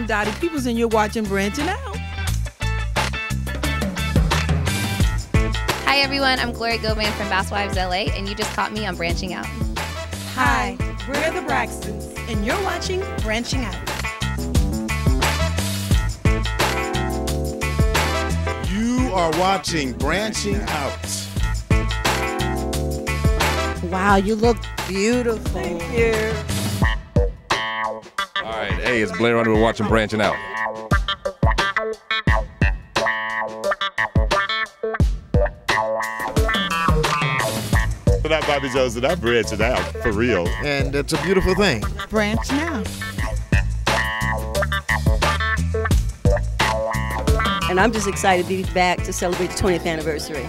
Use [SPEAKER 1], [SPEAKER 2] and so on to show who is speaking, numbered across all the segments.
[SPEAKER 1] I'm Dottie Peoples, and you're watching Branching Out.
[SPEAKER 2] Hi, everyone. I'm Gloria Govan from Bass Wives LA, and you just caught me on Branching Out.
[SPEAKER 1] Hi, we're the Braxtons, and you're watching Branching Out.
[SPEAKER 3] You are watching Branching Out.
[SPEAKER 4] Wow, you look beautiful.
[SPEAKER 1] Thank you.
[SPEAKER 5] All right, hey, it's Blair Underwood watching Branching Out.
[SPEAKER 3] But I'm Bobby Jones and I'm branching out for real.
[SPEAKER 6] And it's a beautiful thing.
[SPEAKER 4] Branch now.
[SPEAKER 7] And I'm just excited to be back to celebrate the 20th anniversary.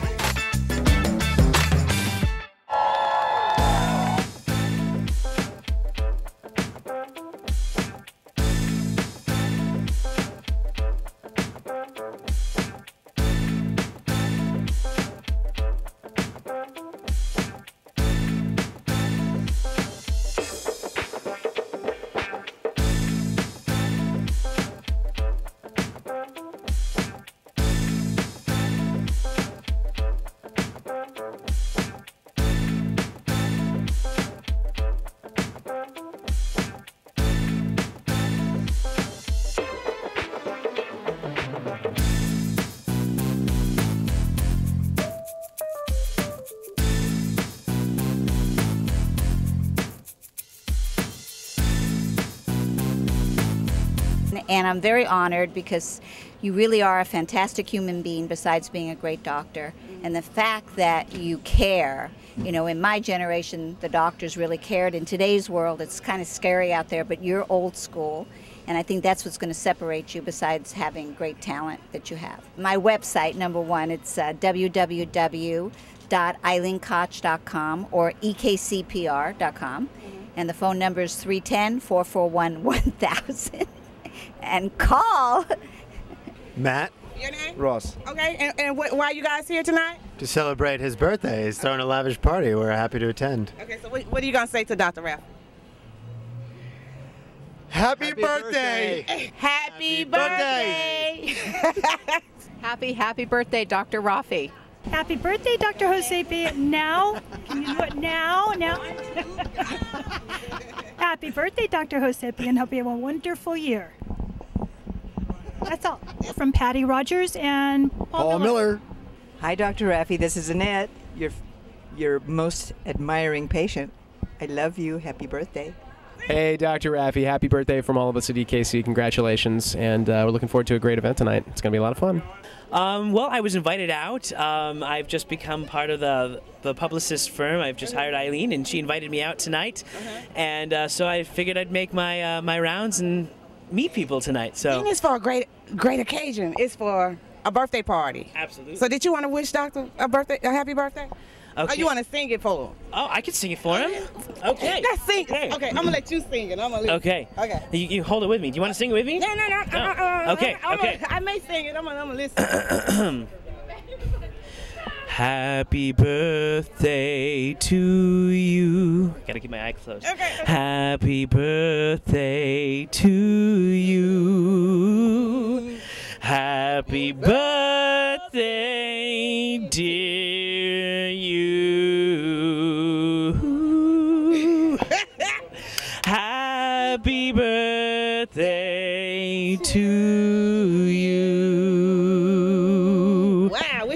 [SPEAKER 8] And I'm very honored because you really are a fantastic human being besides being a great doctor. And the fact that you care, you know, in my generation, the doctors really cared. In today's world, it's kind of scary out there, but you're old school. And I think that's what's going to separate you besides having great talent that you have. My website, number one, it's uh, www.eileenkoch.com or ekcpr.com. And the phone number is 310 441 1000. And call.
[SPEAKER 6] Matt
[SPEAKER 9] Your name?
[SPEAKER 6] Ross.
[SPEAKER 9] Okay, and, and wh- why are you guys here tonight?
[SPEAKER 6] To celebrate his birthday, he's throwing a lavish party. We're happy to attend.
[SPEAKER 9] Okay, so what, what are you gonna say to Dr. Raff?
[SPEAKER 6] Happy, birthday!
[SPEAKER 9] Happy
[SPEAKER 6] birthday!
[SPEAKER 10] Happy, happy birthday, Dr. Raffi.
[SPEAKER 11] Happy birthday, Dr. Jose B. Now? Can you do it now? Now? Happy birthday, Dr. Jose B. And hope you have a wonderful year. That's all. From Patty Rogers and Paul,
[SPEAKER 6] Paul Miller.
[SPEAKER 12] Hi, Dr. Raffi. This is Annette, your your most admiring patient. I love you. Happy birthday.
[SPEAKER 13] Hey, Dr. Raffi, happy birthday from all of us at EKC. Congratulations. And uh, we're looking forward to a great event tonight. It's going to be a lot of fun.
[SPEAKER 14] Um, well, I was invited out. Um, I've just become part of the the publicist firm. I've just hired Eileen, and she invited me out tonight. And uh, so I figured I'd make my uh, my rounds and meet people tonight. So
[SPEAKER 9] And it's for a great great occasion. It's for a birthday party.
[SPEAKER 14] Absolutely.
[SPEAKER 9] So did you want to wish Doctor a birthday, a happy birthday? Or
[SPEAKER 14] Okay.
[SPEAKER 9] you want to sing it for him?
[SPEAKER 14] Oh, I can sing it for him. Okay.
[SPEAKER 9] Let's sing. Okay, I'm gonna let you sing it. I'm gonna. Let
[SPEAKER 14] Okay.
[SPEAKER 9] Okay.
[SPEAKER 14] You, you hold it with me. Do you want to sing it with me?
[SPEAKER 9] No, no, no.
[SPEAKER 14] No.
[SPEAKER 9] Uh, uh,
[SPEAKER 14] Okay,
[SPEAKER 9] I'm
[SPEAKER 14] okay.
[SPEAKER 9] Gonna, I may sing it. I'm gonna, I'm gonna listen.
[SPEAKER 14] Happy birthday to you. Gotta keep my eye closed. Okay. Happy birthday to you. Happy birthday, dear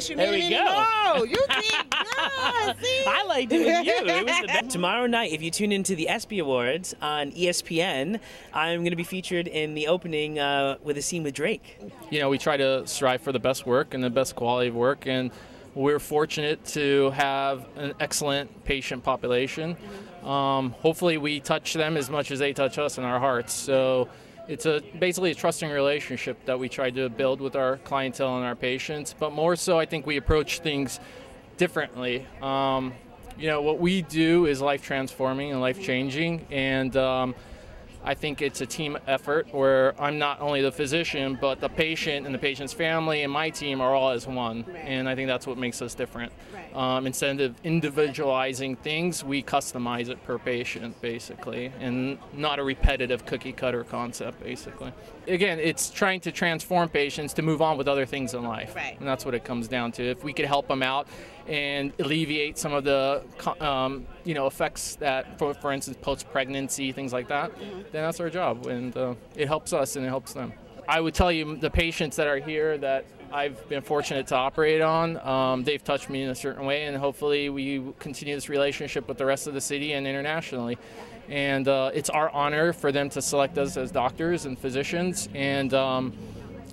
[SPEAKER 14] you There
[SPEAKER 9] many,
[SPEAKER 14] we go.
[SPEAKER 9] more. You did good. See?
[SPEAKER 14] I liked it with you. It was the best. Tomorrow night, if you tune into the ESPY Awards on ESPN, I'm going to be featured in the opening uh, with a scene with Drake.
[SPEAKER 15] you know, we try to strive for the best work and the best quality of work, and we're fortunate to have an excellent patient population. Um, hopefully, we touch them as much as they touch us in our hearts. So it's a basically a trusting relationship that we try to build with our clientele and our patients. But more so, I think we approach things differently. Um, you know, what we do is life transforming and life changing, and um, I think it's a team effort where I'm not only the physician, but the patient and the patient's family and my team are all as one. And I think that's what makes us different. Um, instead of individualizing things, we customize it per patient, basically, and not a repetitive cookie cutter concept, basically. Again, it's trying to transform patients to move on with other things in life.
[SPEAKER 9] Right.
[SPEAKER 15] And that's what it comes down to. If we could help them out and alleviate some of the um, you know effects that, for, for instance, post-pregnancy, things like that, then that's our job, and uh, it helps us and it helps them. I would tell you the patients that are here that I've been fortunate to operate on, um, they've touched me in a certain way, and hopefully we continue this relationship with the rest of the city and internationally. And uh, it's our honor for them to select us as doctors and physicians, and um,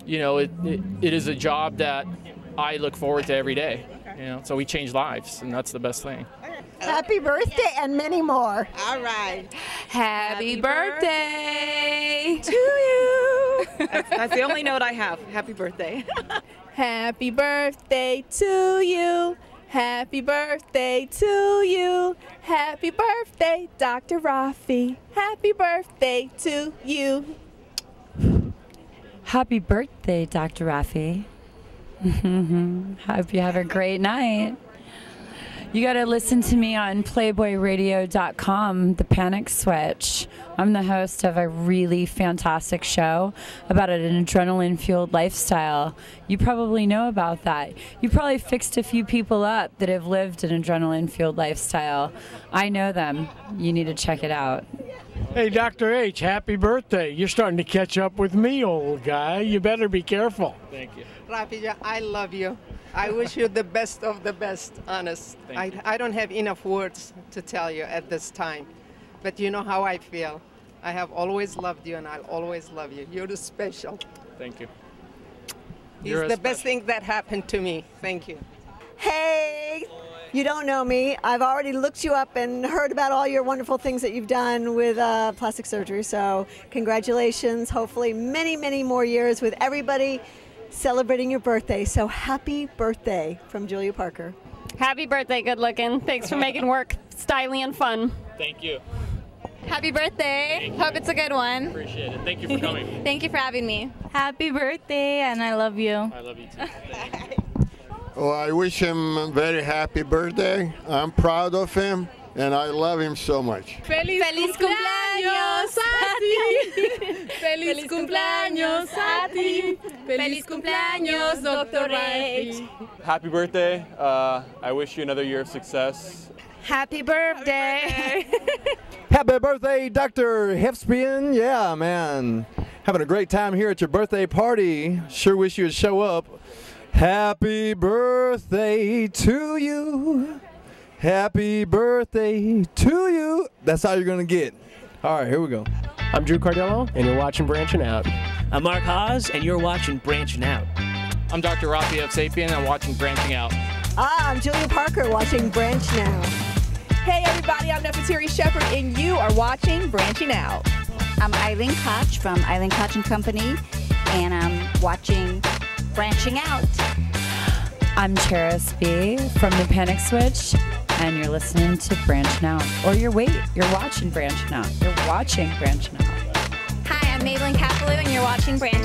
[SPEAKER 15] you know it, it, it is a job that I look forward to every day. You know, so we change lives, and that's the best thing.
[SPEAKER 16] Happy birthday and many more.
[SPEAKER 9] All right.
[SPEAKER 10] Happy birthday to you. that's, that's the only note I have. Happy birthday. Happy birthday to you. Happy birthday to you. Happy birthday, Dr. Raffi. Happy birthday to you.
[SPEAKER 17] Happy birthday, Dr. Raffi. Mm-hmm. Hope you have a great night. You got to listen to me on PlayboyRadio.com, The Panic Switch. I'm the host of a really fantastic show about an adrenaline fueled lifestyle. You probably know about that. You probably fixed a few people up that have lived an adrenaline fueled lifestyle. I know them. You need to check it out.
[SPEAKER 18] Hey, Dr. H, happy birthday. You're starting to catch up with me, old guy. You better be careful.
[SPEAKER 15] Thank you.
[SPEAKER 9] Raffi, I love you. I wish you the best of the best, honest.
[SPEAKER 15] Thank
[SPEAKER 9] I,
[SPEAKER 15] you.
[SPEAKER 9] I don't have enough words to tell you at this time, but you know how I feel. I have always loved you and I'll always love you. You're the special.
[SPEAKER 15] Thank you.
[SPEAKER 9] He's
[SPEAKER 15] You're a
[SPEAKER 9] the best thing that happened to me. Thank you.
[SPEAKER 16] Hey, you don't know me. I've already looked you up and heard about all your wonderful things that you've done with uh, plastic surgery. So, congratulations. Hopefully, many, many more years with everybody celebrating your birthday. So, happy birthday from Julia Parker.
[SPEAKER 19] Happy birthday, good looking. Thanks for making work styling and fun.
[SPEAKER 15] Thank you.
[SPEAKER 19] Happy birthday. Hope it's a good one.
[SPEAKER 15] Appreciate it. Thank you for coming.
[SPEAKER 19] Thank you for having me.
[SPEAKER 20] Happy birthday, and I love you.
[SPEAKER 15] I love you too.
[SPEAKER 21] Well, I wish him a very happy birthday. I'm proud of him, and I love him so much.
[SPEAKER 10] Feliz, cumpleaños a ti. Feliz cumpleaños a ti. Feliz cumpleaños, Dr. Raffi.
[SPEAKER 22] Happy birthday. Uh, I wish you another year of success.
[SPEAKER 19] Happy birthday.
[SPEAKER 23] Happy birthday, Dr. Hovsepian. Yeah, man. Having a great time here at your birthday party. Sure wish you would show up. Happy birthday to you. Happy birthday to you. That's all you're going to get. All right, here we go.
[SPEAKER 13] I'm Drew Cardello, and you're watching Branching Out.
[SPEAKER 14] I'm Mark Haas, and you're watching Branching Out.
[SPEAKER 15] I'm Dr. Raffi Hovsepian. I'm watching Branching Out.
[SPEAKER 16] Ah, I'm Julia Parker watching Branch Now.
[SPEAKER 10] Hey everybody, I'm Nefertari Shepherd, and you are watching Branching Out.
[SPEAKER 8] I'm Eileen Koch from Eileen Koch and Company, and I'm watching Branching Out.
[SPEAKER 17] I'm Cheris B from The Panic Switch, and you're listening to Branching Out. Or you're wait, you're watching Branching Out. You're watching Branching Out.
[SPEAKER 19] Hi, I'm Madeline Capelou, and you're watching Branching Out.